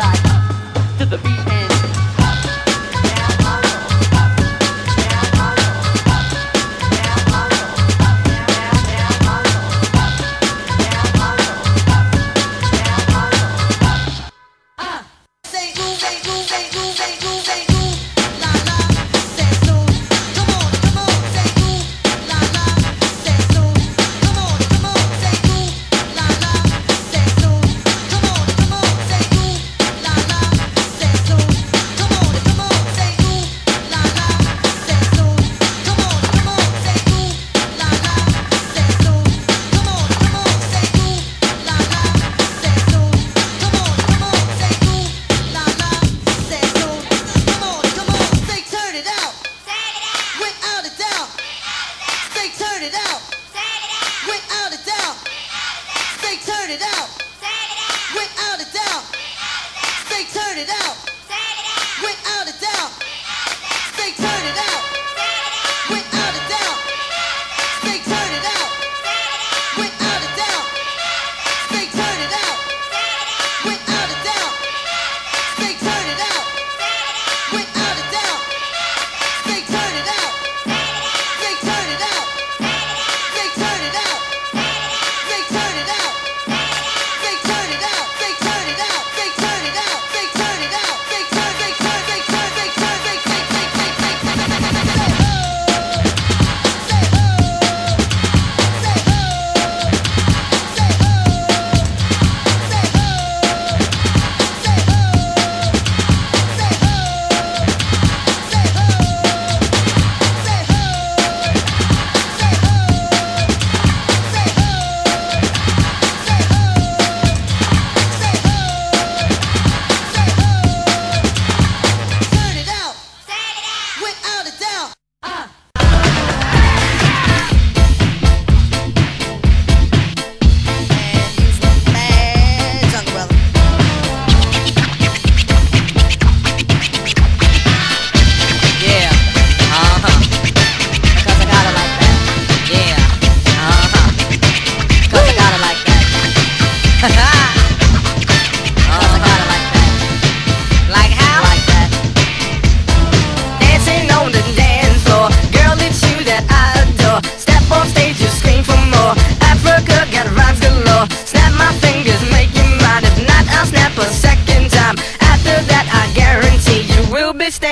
die to the beat.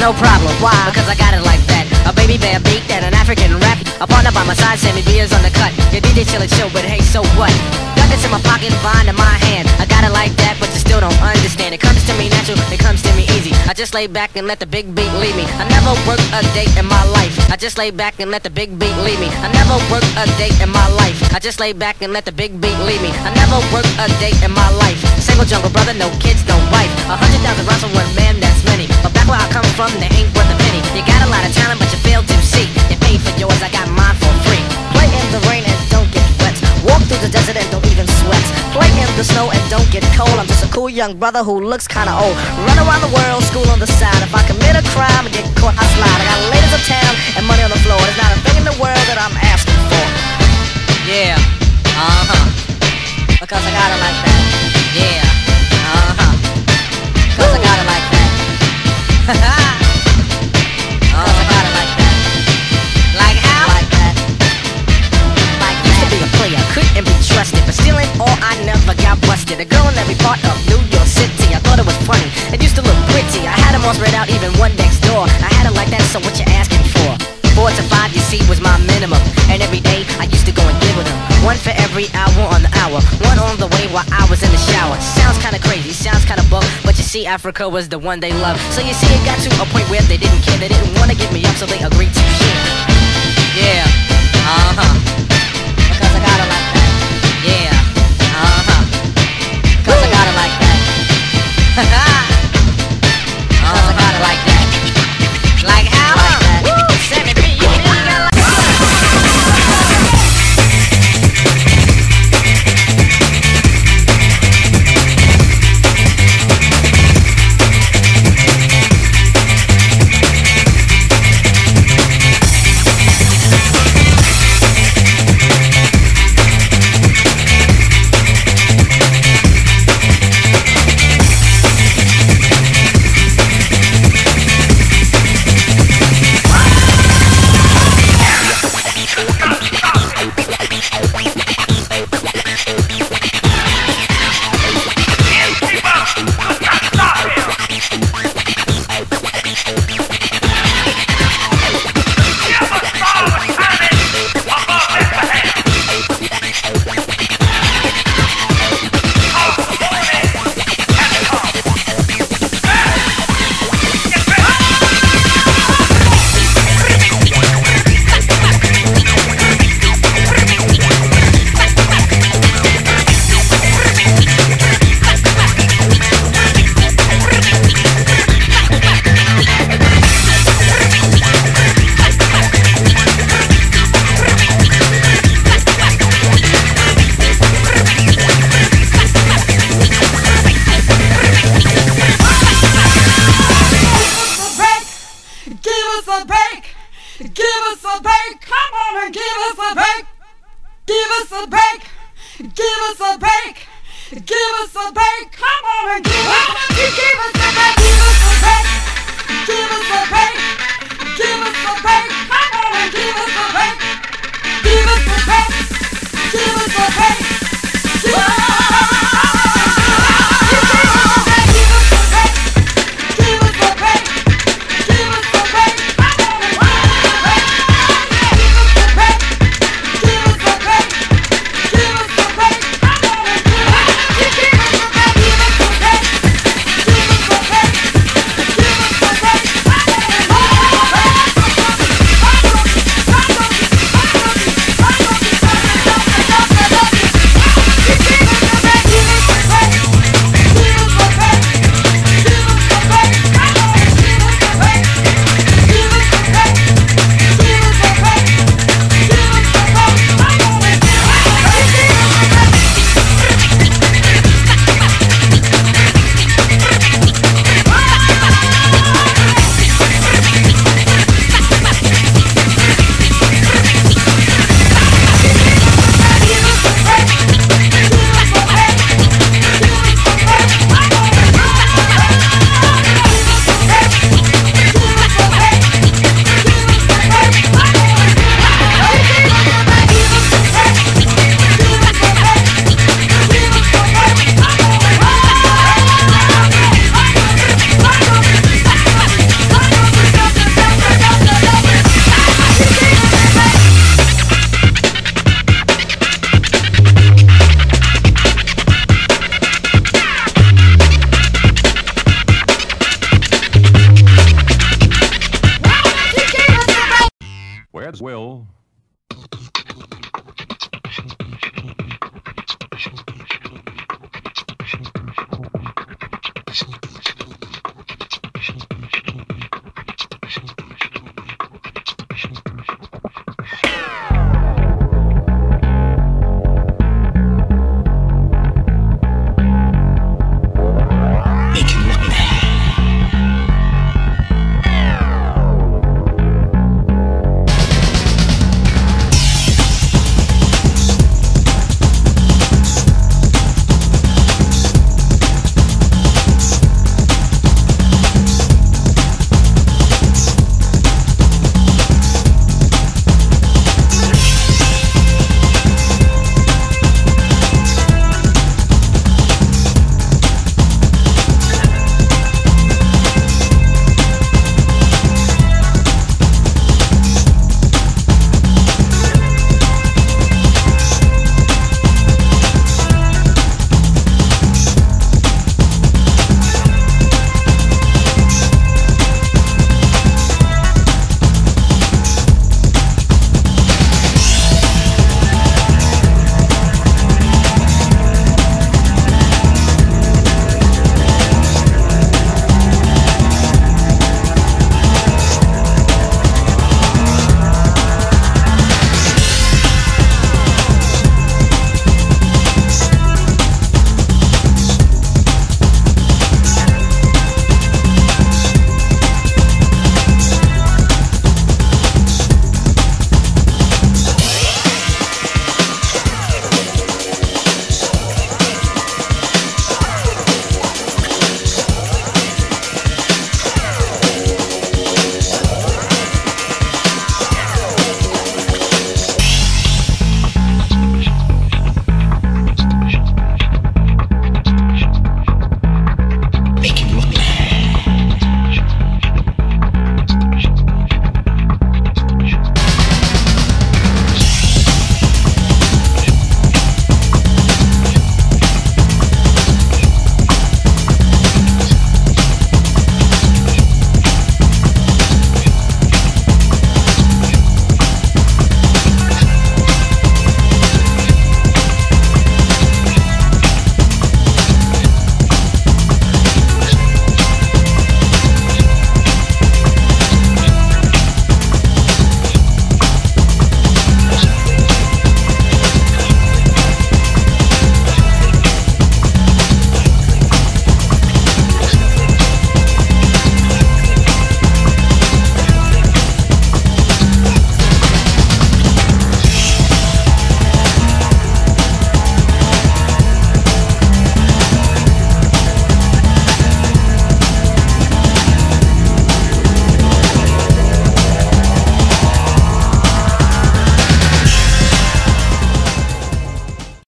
No problem. Why? Because I got it like that. A baby bear beat and an African rap. A partner by my side, Sammy Beers on the cut. Your DJ chillin' chill, but hey, so what? Got this in my pocket, vine in my hand. I got it like that, but you still don't understand. It comes to me natural, it comes. I just lay back and let the big beat lead me. I never work a day in my life. I just lay back and let the big beat lead me. I never work a day in my life. I just lay back and let the big beat lead me. I never work a day in my life. Single jungle brother, no kids, no wife. A hundred thousand rounds for one man, that's many. But back where I come from, they ain't worth a penny. You got a lot of talent, but you fail to see. You paid for yours, I got mine for free. Play in the rain and don't get through the desert and don't even sweat. Play in the snow and don't get cold. I'm just a cool young brother who looks kinda old. Run around the world, school on the side. If I commit a crime and get caught, I slide. I got ladies uptown and money on the floor. There's not a thing in the world that I'm asking for. Yeah, uh huh. Because I got it like that. Yeah, uh huh. Because I got it like that. Because trusted, still in all I never got busted. A girl in every part of New York City. I thought it was funny, it used to look pretty. I had them all spread out, even one next door. I had it like that, so what you asking for? Four to five, you see, was my minimum. And every day, I used to go and give them. One for every hour on the hour, one on the way while I was in the shower. Sounds kinda crazy, sounds kinda buck, but you see, Afrika was the one they loved. So you see, it got to a point where they didn't care, they didn't wanna give me up, so they agreed to share. Yeah, uh